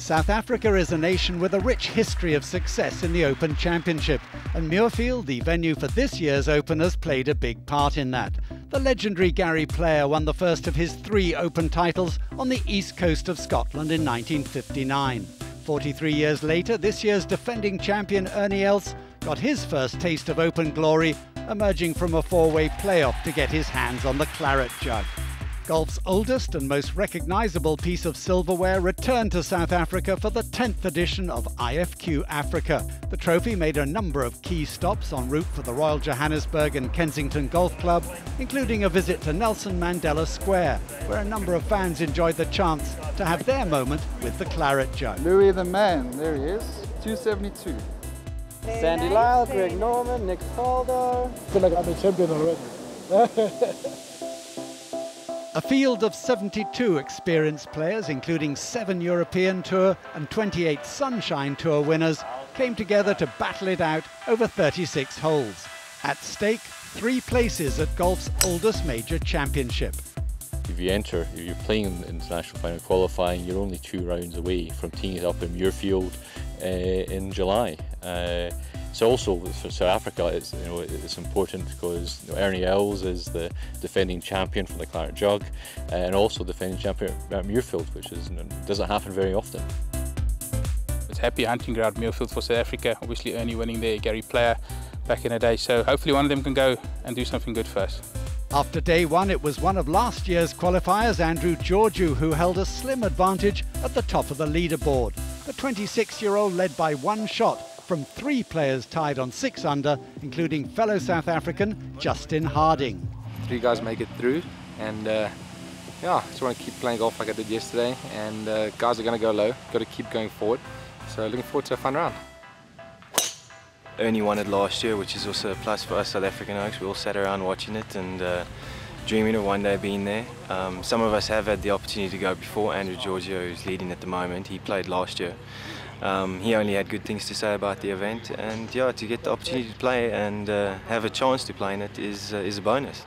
South Africa is a nation with a rich history of success in the Open Championship, and Muirfield, the venue for this year's Openers, played a big part in that. The legendary Gary Player won the first of his three Open titles on the east coast of Scotland in 1959. 43 years later, this year's defending champion Ernie Els got his first taste of Open glory, emerging from a four-way playoff to get his hands on the claret jug. Golf's oldest and most recognisable piece of silverware returned to South Africa for the 10th edition of IFQ Africa. The trophy made a number of key stops en route for the Royal Johannesburg and Kensington Golf Club, including a visit to Nelson Mandela Square, where a number of fans enjoyed the chance to have their moment with the claret jug. Louis the man, there he is, 272. Sandy Lyle, Greg Norman, Nick Faldo. I feel like I'm a champion already. A field of 72 experienced players, including seven European Tour and 28 Sunshine Tour winners, came together to battle it out over 36 holes. At stake, three places at golf's oldest major championship. If you enter, if you're playing in the international final qualifying, you're only two rounds away from teeing it up in Muirfield uh, in July. Uh, so also for South Africa, it's you know it's important because you know, Ernie Els is the defending champion for the Claret Jug, and also defending champion at Muirfield, which is you know, doesn't happen very often. It's happy hunting ground Muirfield for South Africa. Obviously, Ernie winning there, Gary Player back in the day. So hopefully, one of them can go and do something good for us. After day one, it was one of last year's qualifiers, Andrew Georgiou, who held a slim advantage at the top of the leaderboard. The 26-year-old led by one shot from three players tied on six under, including fellow South African Justin Harding. Three guys make it through, and uh, yeah, I just want to keep playing golf like I did yesterday. And uh, guys are going to go low, got to keep going forward. So looking forward to a fun round. Ernie won it last year, which is also a plus for us South African Oaks. We all sat around watching it and uh, dreaming of one day being there. Um, some of us have had the opportunity to go before. Andrew Georgiou, is leading at the moment. He played last year. Um, he only had good things to say about the event, and yeah, to get the opportunity to play and uh, have a chance to play in it is, uh, is a bonus.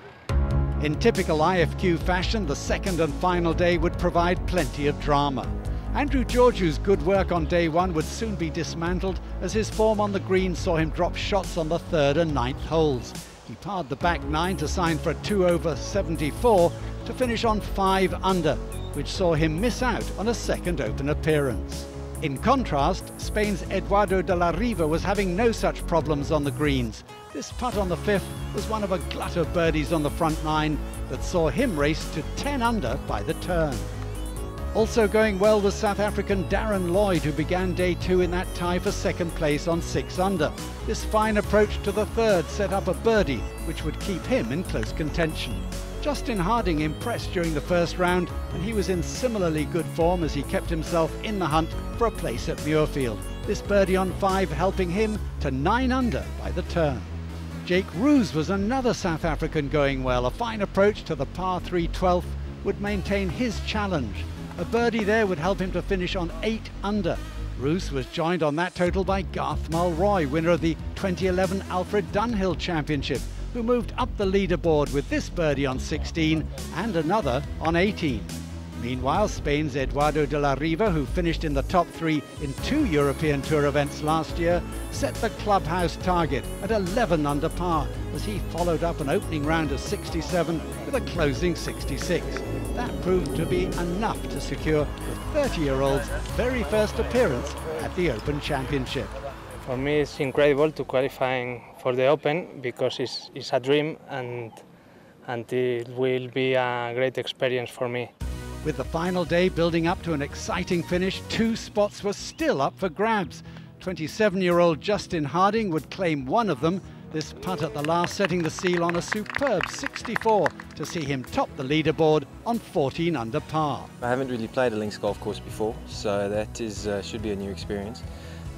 In typical IFQ fashion, the second and final day would provide plenty of drama. Andrew Georgiou's good work on day one would soon be dismantled as his form on the green saw him drop shots on the third and ninth holes. He parred the back nine to sign for a 2 over 74 to finish on 5 under, which saw him miss out on a second Open appearance. In contrast, Spain's Eduardo de la Riva was having no such problems on the greens. This putt on the fifth was one of a glut of birdies on the front nine that saw him race to 10 under by the turn. Also going well was South African Darryn Lloyd, who began day two in that tie for second place on six under. This fine approach to the third set up a birdie, which would keep him in close contention. Justin Harding impressed during the first round, and he was in similarly good form as he kept himself in the hunt for a place at Muirfield. This birdie on five helping him to nine under by the turn. Jake Roos was another South African going well. A fine approach to the par 3 12th would maintain his challenge. A birdie there would help him to finish on 8 under. Roos was joined on that total by Garth Mulroy, winner of the 2011 Alfred Dunhill Championship, who moved up the leaderboard with this birdie on 16 and another on 18. Meanwhile, Spain's Eduardo de la Riva, who finished in the top three in two European Tour events last year, set the clubhouse target at 11 under par as he followed up an opening round of 67 with a closing 66. That proved to be enough to secure the 30-year-old's very first appearance at the Open Championship. For me, it's incredible to qualifying for the Open because it's, it's a dream and, and it will be a great experience for me. With the final day building up to an exciting finish, two spots were still up for grabs. 27-year-old Justin Harding would claim one of them, this putt at the last setting the seal on a superb 64 to see him top the leaderboard on 14 under par. I haven't really played a links golf course before, so that is uh, should be a new experience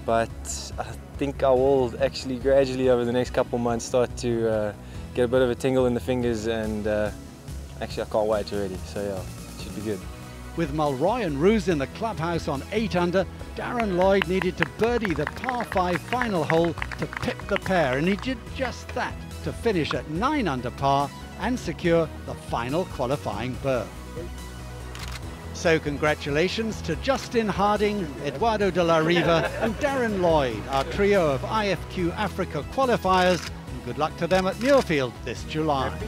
but I think I will actually gradually over the next couple of months start to uh, get a bit of a tingle in the fingers and uh, actually I can't wait already, so yeah, it should be good. With Mulroy and Roos in the clubhouse on 8 under, Darryn Lloyd needed to birdie the par 5 final hole to pick the pair and he did just that to finish at 9 under par and secure the final qualifying berth. So congratulations to Justin Harding, Eduardo de la Riva and Darryn Lloyd, our trio of IFQ Africa qualifiers. And good luck to them at Muirfield this July. Happy.